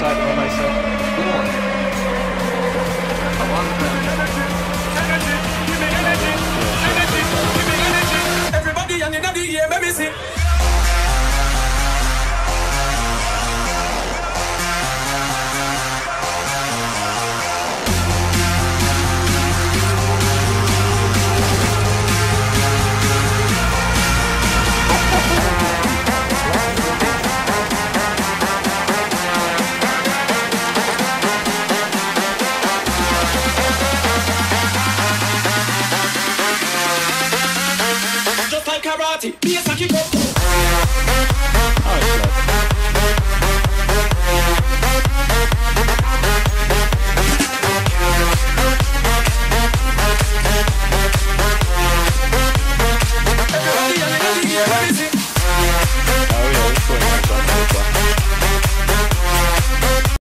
excited by myself. I want energy, energy, give me energy, energy, give me energy. Everybody and the ear, me see. karate. Be a sake.